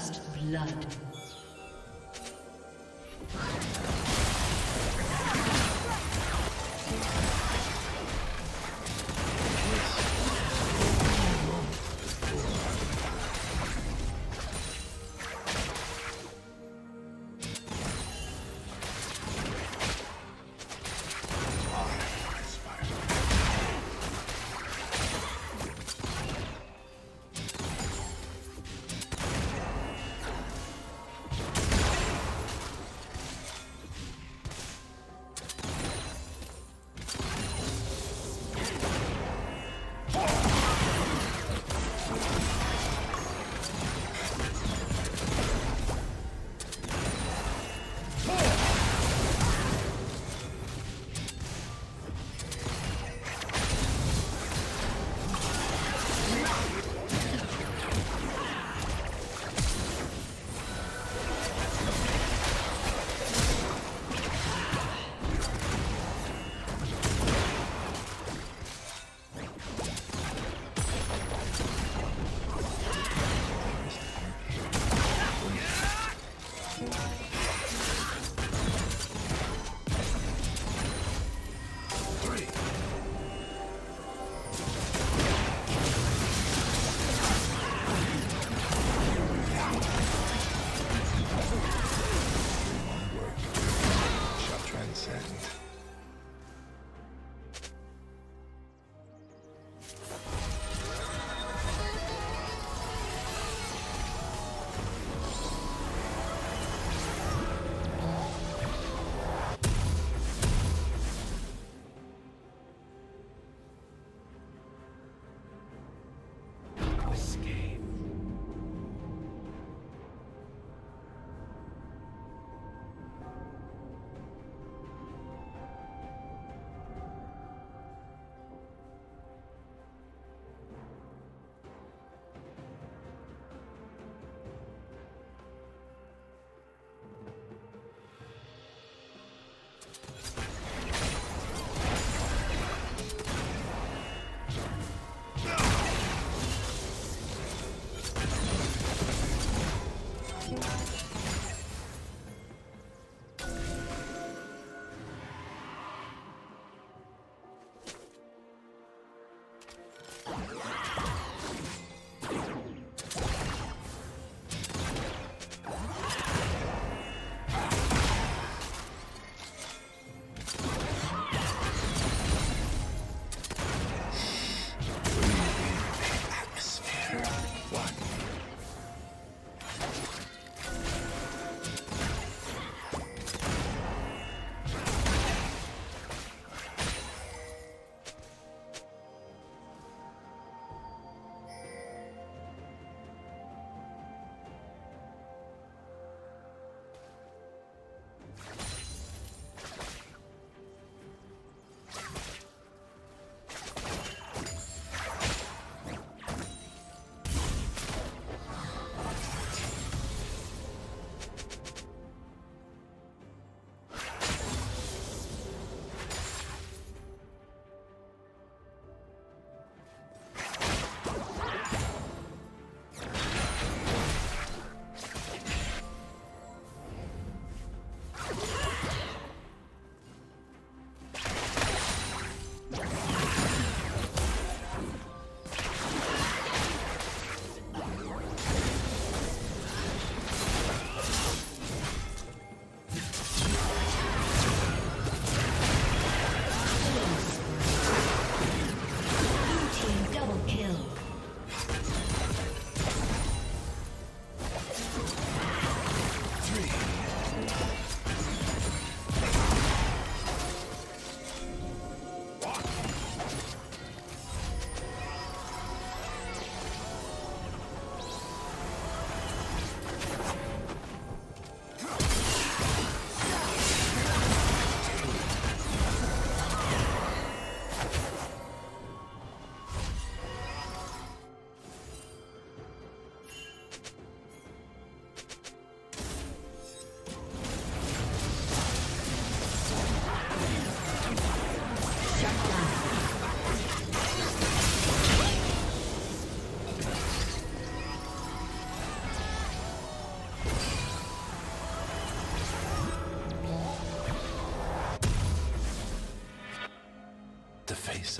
First blood.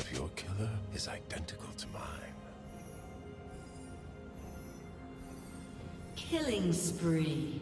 Of your killer is identical to mine. Killing spree.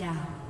呀。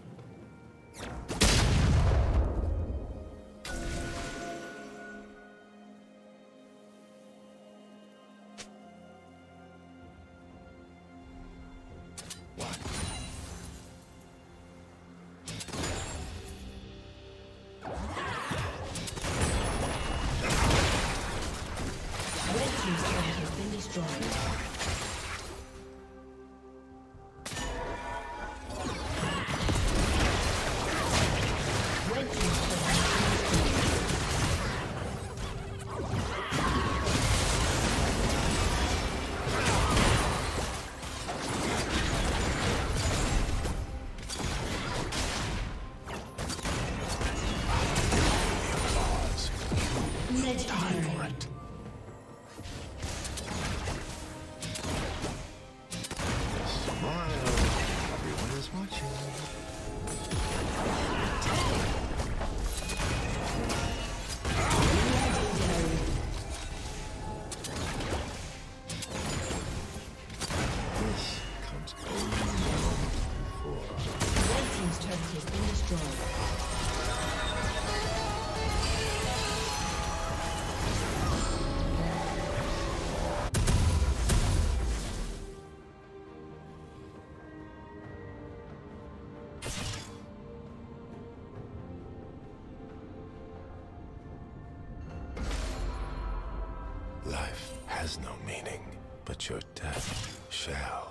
Has no meaning, but your death shall.